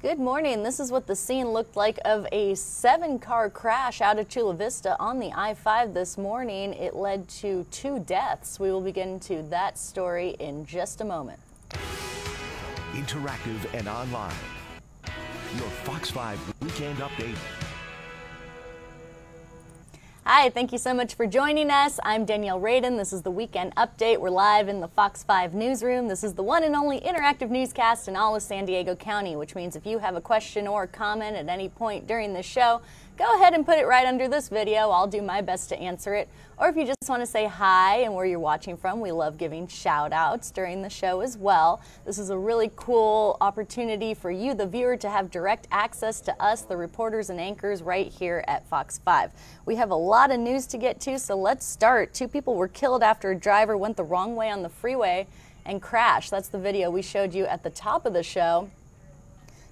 Good morning. This is what the scene looked like of a seven car crash out of Chula Vista on the I 5 this morning. It led to two deaths. We will begin to that story in just a moment. Interactive and online. Your Fox 5 Weekend Update Hi, thank you so much for joining us. I'm Danielle Radin. This is the Weekend Update. We're live in the Fox 5 newsroom. This is the one and only interactive newscast in all of San Diego County, which means if you have a question or a comment at any point during the show, go ahead and put it right under this video. I'll do my best to answer it. Or if you just want to say hi and where you're watching from, we love giving shout outs during the show as well. This is a really cool opportunity for you, the viewer, to have direct access to us, the reporters and anchors, right here at Fox 5. We have a lot of news to get to, so let's start. Two people were killed after a driver went the wrong way on the freeway and crashed. That's the video we showed you at the top of the show.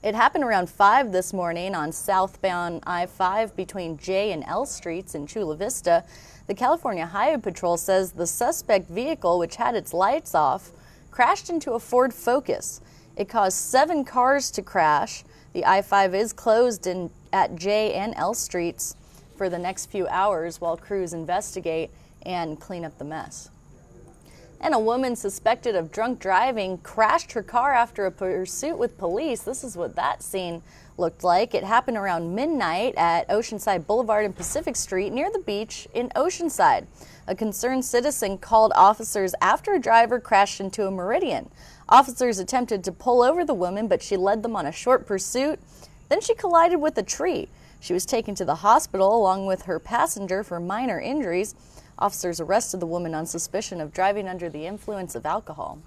It happened around 5 this morning on southbound I 5 between J and L Streets in Chula Vista. The California Highway Patrol says the suspect vehicle, which had its lights off, crashed into a Ford Focus. It caused seven cars to crash. The I 5 is closed in, at J and L Streets for the next few hours while crews investigate and clean up the mess. And a woman suspected of drunk driving crashed her car after a pursuit with police. This is what that scene looked like. It happened around midnight at Oceanside Boulevard and Pacific Street near the beach in Oceanside. A concerned citizen called officers after a driver crashed into a Meridian. Officers attempted to pull over the woman, but she led them on a short pursuit. Then she collided with a tree. She was taken to the hospital along with her passenger for minor injuries. Officers arrested the woman on suspicion of driving under the influence of alcohol.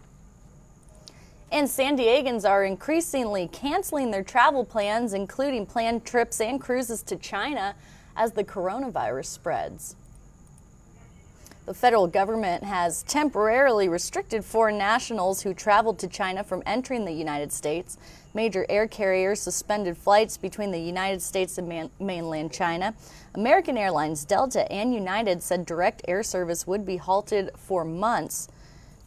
And San Diegans are increasingly canceling their travel plans, including planned trips and cruises to China, as the coronavirus spreads. The federal government has temporarily restricted foreign nationals who traveled to China from entering the United States. Major air carriers suspended flights between the United States and mainland China. American Airlines, Delta, and United said direct air service would be halted for months.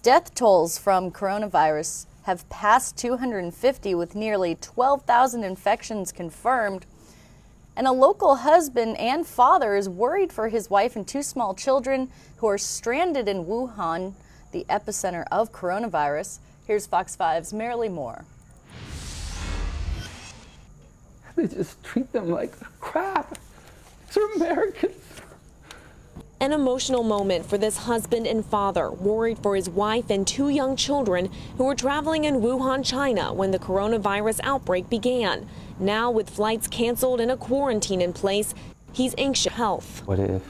Death tolls from coronavirus have passed 250 with nearly 12,000 infections confirmed. And a local husband and father is worried for his wife and two small children who are stranded in Wuhan, the epicenter of coronavirus. Here's Fox 5's Marilee Moore. They just treat them like crap. They're Americans. An emotional moment for this husband and father, worried for his wife and two young children who were traveling in Wuhan, China when the coronavirus outbreak began. Now, with flights canceled and a quarantine in place, he's anxious health. What if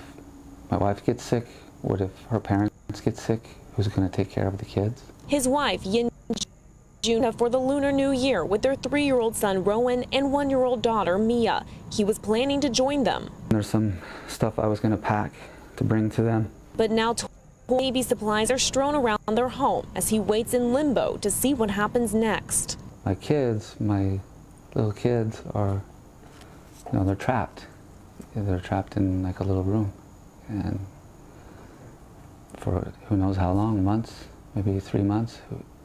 my wife gets sick? What if her parents get sick? Who's going to take care of the kids? His wife, Yin Juna, for the Lunar New Year with their three year old son, Rowan, and one year old daughter, Mia. He was planning to join them. There's some stuff I was going to pack to bring to them. But now baby supplies are strewn around their home as he waits in limbo to see what happens next. My kids, my little kids are, you know, they're trapped. They're trapped in like a little room. And for who knows how long, months, maybe three months,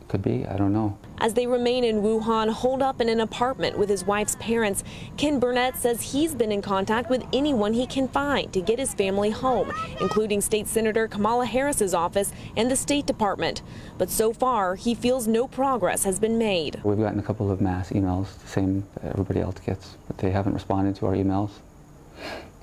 could be, I don't know. As they remain in Wuhan, holed up in an apartment with his wife's parents, Ken Burnett says he's been in contact with anyone he can find to get his family home, including State Senator Kamala Harris's office and the State Department. But so far, he feels no progress has been made. We've gotten a couple of mass emails, the same that everybody else gets, but they haven't responded to our emails.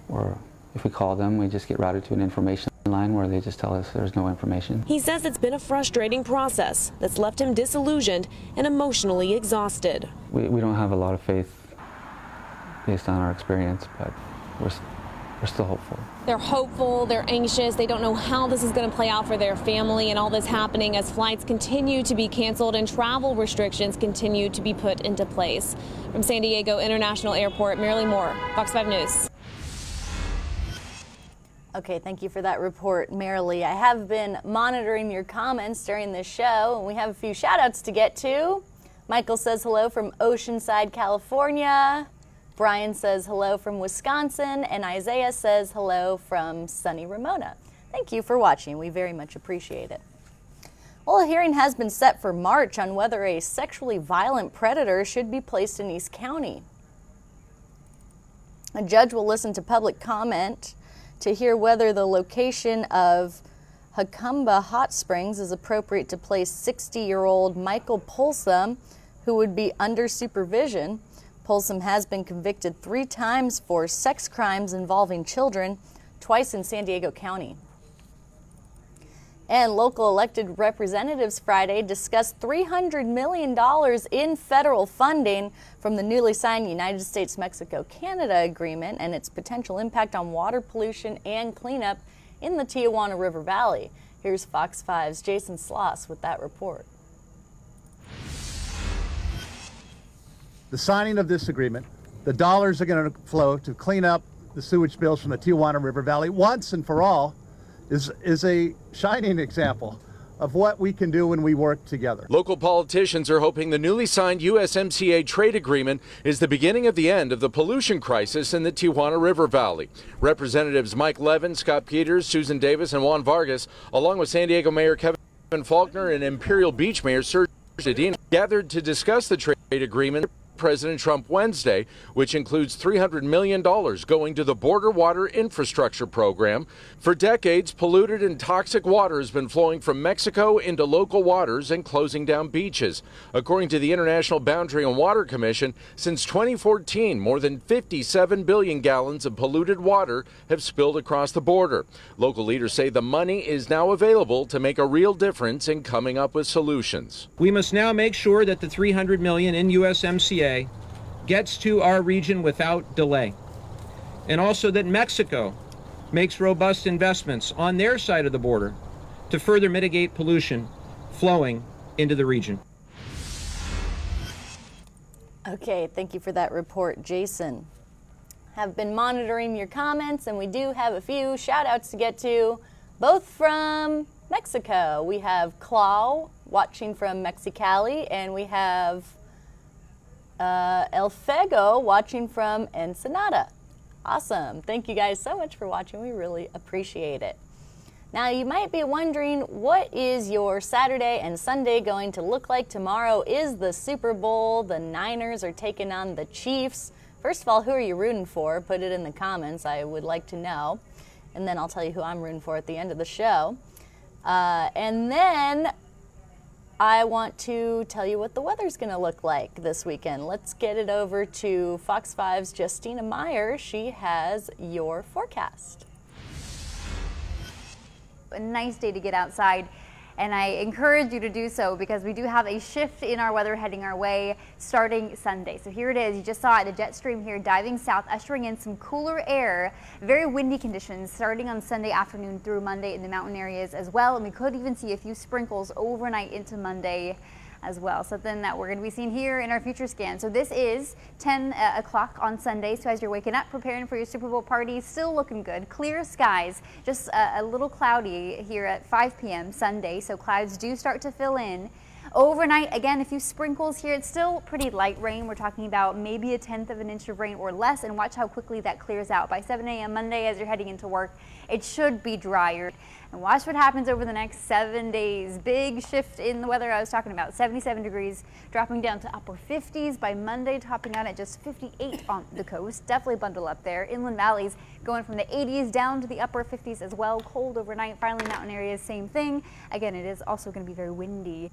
Or if we call them, we just get routed to an information line where they just tell us there's no information. He says it's been a frustrating process that's left him disillusioned and emotionally exhausted. We, we don't have a lot of faith based on our experience, but we're, we're still hopeful. They're hopeful, they're anxious, they don't know how this is going to play out for their family and all this happening as flights continue to be canceled and travel restrictions continue to be put into place. From San Diego International Airport, Marilee Moore, Fox 5 News. Okay, thank you for that report, Marilee. I have been monitoring your comments during this show, and we have a few shout outs to get to. Michael says hello from Oceanside, California. Brian says hello from Wisconsin, and Isaiah says hello from sunny Ramona. Thank you for watching. We very much appreciate it. Well, a hearing has been set for March on whether a sexually violent predator should be placed in East County. A judge will listen to public comment to hear whether the location of Jacumba Hot Springs is appropriate to place 60 year old Michael Poulsom, who would be under supervision. Poulsom has been convicted three times for sex crimes involving children, twice in San Diego County. And local elected representatives Friday discussed $300 million in federal funding from the newly signed United States Mexico Canada agreement and its potential impact on water pollution and cleanup in the Tijuana River Valley. Here's Fox 5's Jason Sloss with that report. The signing of this agreement, the dollars are going to flow to clean up the sewage bills from the Tijuana River Valley once and for all is, is a shining example of what we can do when we work together. Local politicians are hoping the newly signed USMCA trade agreement is the beginning of the end of the pollution crisis in the Tijuana River Valley. Representatives Mike Levin, Scott Peters, Susan Davis, and Juan Vargas, along with San Diego Mayor Kevin Faulconer and Imperial Beach Mayor Serge Dedina, gathered to discuss the trade agreement. President Trump Wednesday, which includes $300 million going to the Border Water Infrastructure Program. For decades, polluted and toxic water has been flowing from Mexico into local waters and closing down beaches. According to the International Boundary and Water Commission, since 2014, more than 57 billion gallons of polluted water have spilled across the border. Local leaders say the money is now available to make a real difference in coming up with solutions. We must now make sure that the 300 million in USMCA gets to our region without delay. And also that Mexico makes robust investments on their side of the border to further mitigate pollution flowing into the region. Okay, thank you for that report, Jason. Have been monitoring your comments, and we do have a few shout outs to get to, both from Mexico. We have Clau watching from Mexicali, and we have uh, El Fego watching from Ensenada. Awesome. Thank you guys so much for watching. We really appreciate it. Now, you might be wondering what is your Saturday and Sunday going to look like? Tomorrow is the Super Bowl. The Niners are taking on the Chiefs. First of all, who are you rooting for? Put it in the comments. I would like to know. And then I'll tell you who I'm rooting for at the end of the show. Uh, and then I want to tell you what the weather's going to look like this weekend. Let's get it over to Fox 5's Justina Meyer. She has your forecast. A nice day to get outside and I encourage you to do so because we do have a shift in our weather heading our way starting Sunday. So here it is. You just saw it, the jet stream here diving south, ushering in some cooler air. Very windy conditions starting on Sunday afternoon through Monday in the mountain areas as well. And we could even see a few sprinkles overnight into Monday as well. Something that we're going to be seeing here in our future scan. So this is 10 uh, o'clock on Sunday. So as you're waking up, preparing for your Super Bowl party, still looking good. Clear skies, just a, a little cloudy here at 5 p.m. Sunday. So clouds do start to fill in. Overnight, again, a few sprinkles here. It's still pretty light rain. We're talking about maybe a tenth of an inch of rain or less, and watch how quickly that clears out. By 7 a.m. Monday, as you're heading into work, it should be drier. And watch what happens over the next seven days. Big shift in the weather I was talking about. 77 degrees, dropping down to upper 50s by Monday, topping out at just 58 on the coast. Definitely bundle up there. Inland valleys going from the 80s down to the upper 50s as well. Cold overnight. Finally, mountain areas, same thing. Again, it is also going to be very windy.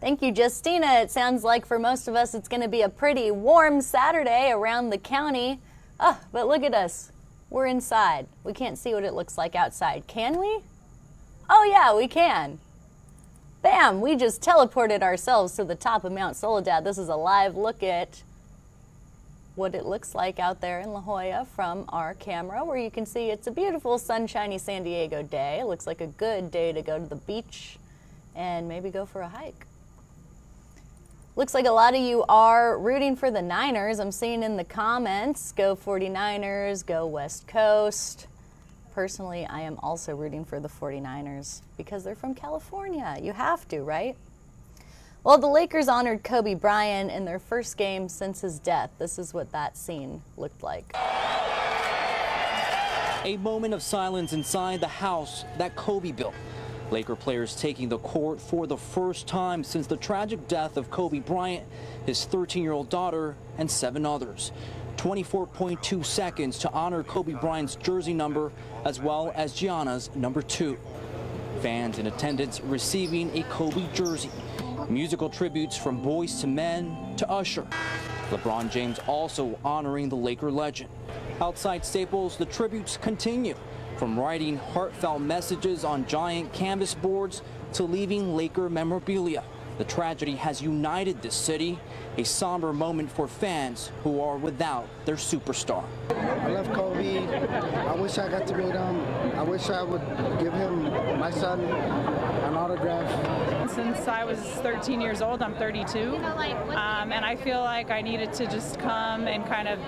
Thank you, Justina. It sounds like for most of us it's going to be a pretty warm Saturday around the county. Oh, but look at us. We're inside. We can't see what it looks like outside. Can we? Oh, yeah, we can. Bam! We just teleported ourselves to the top of Mount Soledad. This is a live look at what it looks like out there in La Jolla from our camera, where you can see it's a beautiful, sunshiny San Diego day. It looks like a good day to go to the beach and maybe go for a hike. Looks like a lot of you are rooting for the Niners. I'm seeing in the comments go 49ers, go West Coast. Personally, I am also rooting for the 49ers because they're from California. You have to, right? Well, the Lakers honored Kobe Bryant in their first game since his death. This is what that scene looked like. A moment of silence inside the house that Kobe built. Laker players taking the court for the first time since the tragic death of Kobe Bryant, his 13-year-old daughter, and seven others. 24.2 seconds to honor Kobe Bryant's jersey number as well as Gianna's number two. Fans in attendance receiving a Kobe jersey. Musical tributes from Boyz II Men to Usher. LeBron James also honoring the Laker legend. Outside Staples, the tributes continue. From writing heartfelt messages on giant canvas boards to leaving Laker memorabilia. The tragedy has united this city, a somber moment for fans who are without their superstar. I love Kobe. I wish I got to meet him. I wish I would give him, my son, an autograph. Since I was 13 years old, I'm 32, um, and I feel like I needed to just come and kind of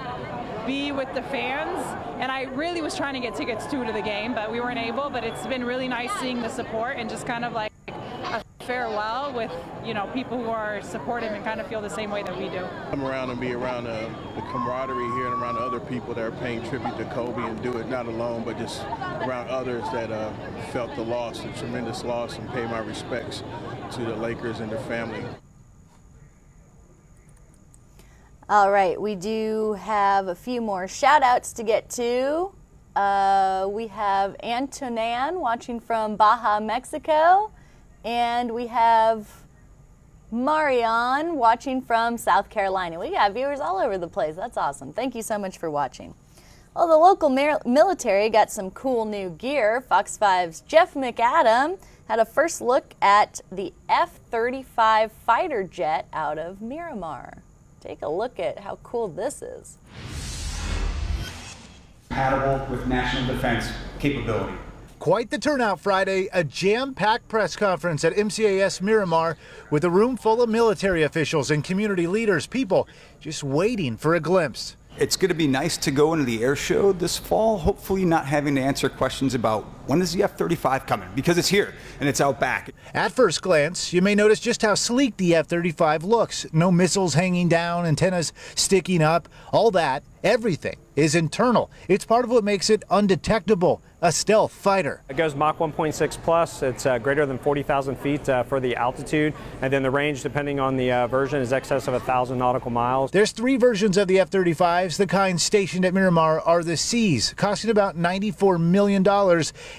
be with the fans. And I really was trying to get tickets to to the game, but we weren't able. But it's been really nice seeing the support and just kind of like a farewell with you know people who are supportive and kind of feel the same way that we do. Come around and be around uh, the camaraderie here and around other people that are paying tribute to Kobe and do it not alone, but just around others that uh, felt the loss, the tremendous loss, and pay my respects to the Lakers and their family. All right, we do have a few more shout outs to get to. Uh, we have Antonan watching from Baja, Mexico. And we have Marion watching from South Carolina. We got viewers all over the place. That's awesome. Thank you so much for watching. Well, the local military got some cool new gear. Fox 5's Jeff McAdam had a first look at the F 35 fighter jet out of Miramar. Take a look at how cool this is. Compatible with national defense capability. Quite the turnout Friday, a jam packed press conference at MCAS Miramar with a room full of military officials and community leaders, people just waiting for a glimpse. It's going to be nice to go into the air show this fall, hopefully not having to answer questions about when is the F-35 coming, because it's here and it's out back. At first glance, you may notice just how sleek the F-35 looks. No missiles hanging down, antennas sticking up, all that, everything is internal. It's part of what makes it undetectable, a stealth fighter. It goes Mach 1.6 plus. It's uh, greater than 40,000 feet uh, for the altitude, and then the range, depending on the uh, version, is excess of 1,000 nautical miles. There's three versions of the F-35s. The kind stationed at Miramar are the Cs, costing about $94 million.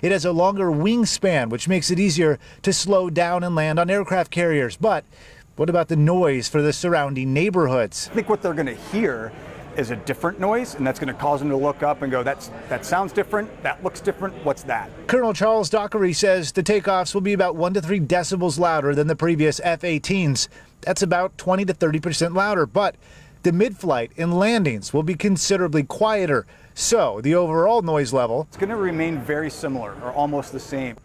It has a longer wingspan, which makes it easier to slow down and land on aircraft carriers. But what about the noise for the surrounding neighborhoods? I think what they're going to hear is a different noise, and that's going to cause them to look up and go, "That's that sounds different. That looks different. What's that?" Colonel Charles Dockery says the takeoffs will be about one to three decibels louder than the previous F-18s. That's about 20 to 30 percent louder, but the mid-flight and landings will be considerably quieter. So the overall noise level it's going to remain very similar or almost the same.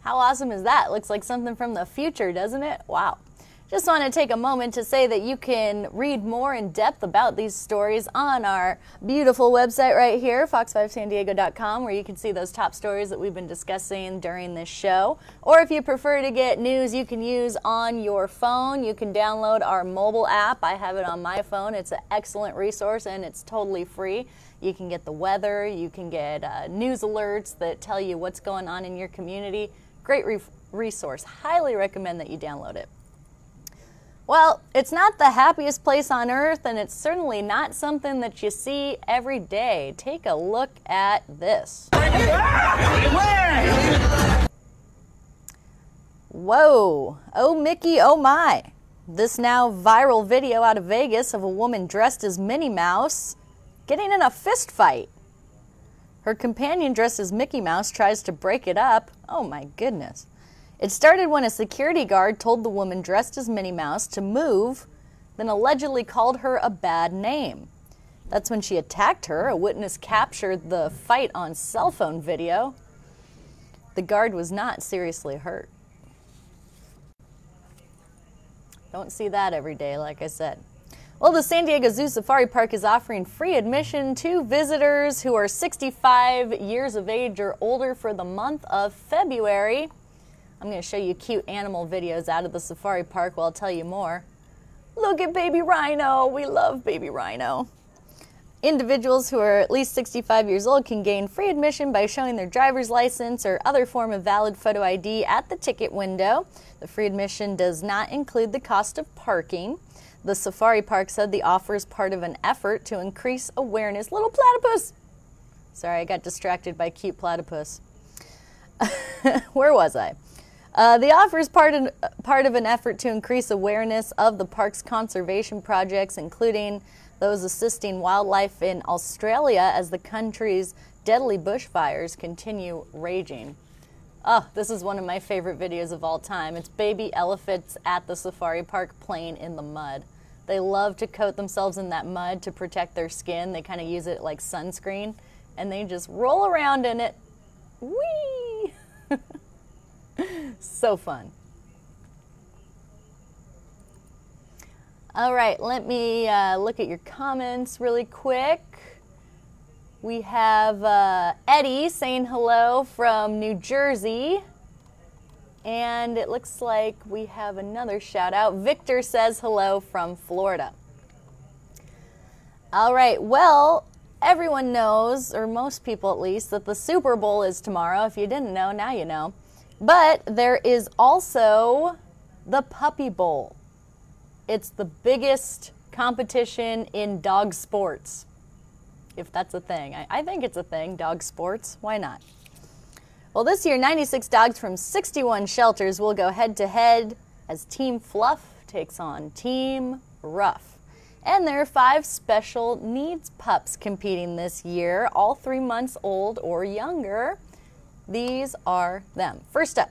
How awesome is that? Looks like something from the future, doesn't it? Wow. Just want to take a moment to say that you can read more in depth about these stories on our beautiful website right here, fox5sandiego.com, where you can see those top stories that we've been discussing during this show. Or if you prefer to get news you can use on your phone, you can download our mobile app. I have it on my phone. It's an excellent resource and it's totally free. You can get the weather, you can get uh, news alerts that tell you what's going on in your community. Great re resource. Highly recommend that you download it. Well, it's not the happiest place on earth, and it's certainly not something that you see every day. Take a look at this. Whoa. Oh, Mickey, oh my. This now viral video out of Vegas of a woman dressed as Minnie Mouse getting in a fist fight. Her companion dressed as Mickey Mouse tries to break it up. Oh my goodness. It started when a security guard told the woman dressed as Minnie Mouse to move, then allegedly called her a bad name. That's when she attacked her. A witness captured the fight on cell phone video. The guard was not seriously hurt. Don't see that every day, like I said. Well, the San Diego Zoo Safari Park is offering free admission to visitors who are 65 years of age or older for the month of February. I'm going to show you cute animal videos out of the safari park while I'll tell you more. Look at baby rhino. We love baby rhino. Individuals who are at least 65 years old can gain free admission by showing their driver's license or other form of valid photo ID at the ticket window. The free admission does not include the cost of parking. The safari park said the offer is part of an effort to increase awareness. Little platypus! Sorry, I got distracted by cute platypus. Where was I? Uh, the offer is part of, part of an effort to increase awareness of the park's conservation projects, including those assisting wildlife in Australia as the country's deadly bushfires continue raging. Oh, this is one of my favorite videos of all time. It's baby elephants at the safari park playing in the mud. They love to coat themselves in that mud to protect their skin. They kind of use it like sunscreen and they just roll around in it. Whee! so fun. All right, let me uh, look at your comments really quick. We have uh, Eddie saying hello from New Jersey. And it looks like we have another shout out. Victor says hello from Florida. All right, well, everyone knows, or most people at least, that the Super Bowl is tomorrow. If you didn't know, now you know. But there is also the Puppy Bowl. It's the biggest competition in dog sports, if that's a thing. I, I, think it's a thing, dog sports. Why not? Well, this year, 96 dogs from 61 shelters will go head to head as Team Fluff takes on Team Rough. And there are five special needs pups competing this year, all three months old or younger. These are them. First up,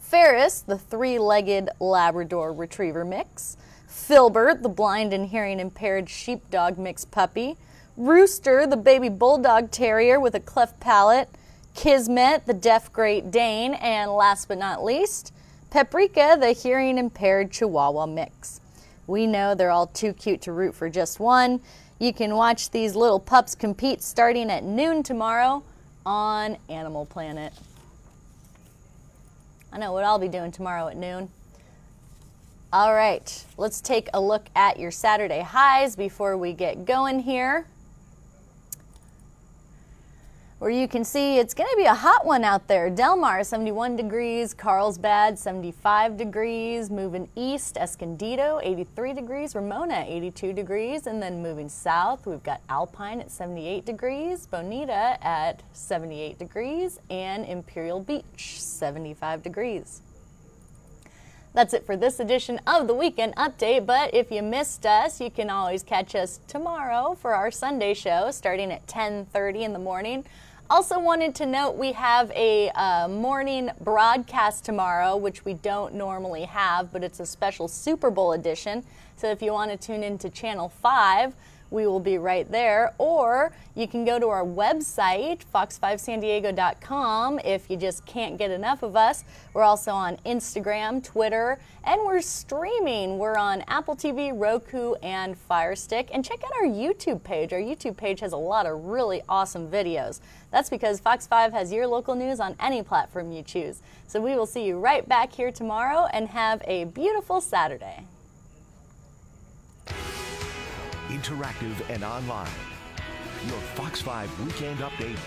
Ferris, the three legged Labrador Retriever mix, Filbert, the blind and hearing impaired sheepdog mix puppy, Rooster, the baby bulldog terrier with a cleft palate, Kismet, the deaf Great Dane, and last but not least, Paprika, the hearing impaired Chihuahua mix. We know they're all too cute to root for just one. You can watch these little pups compete starting at noon tomorrow on Animal Planet. I know what I'll be doing tomorrow at noon. All right, let's take a look at your Saturday highs before we get going here. Where you can see it's going to be a hot one out there. Del Mar 71 degrees, Carlsbad 75 degrees, moving east, Escondido 83 degrees, Ramona 82 degrees, and then moving south, we've got Alpine at 78 degrees, Bonita at 78 degrees, and Imperial Beach 75 degrees. That's it for this edition of the Weekend Update, but if you missed us, you can always catch us tomorrow for our Sunday show starting at 10:30 in the morning. Also wanted to note we have a uh, morning broadcast tomorrow, which we don't normally have, but it's a special Super Bowl edition. So if you want to tune into Channel 5, we will be right there. Or you can go to our website, fox5sandiego.com, if you just can't get enough of us. We're also on Instagram, Twitter, and we're streaming. We're on Apple TV, Roku, and Fire Stick. And check out our YouTube page. Our YouTube page has a lot of really awesome videos. That's because Fox 5 has your local news on any platform you choose. So we will see you right back here tomorrow and have a beautiful Saturday interactive and online. Your Fox 5 Weekend Update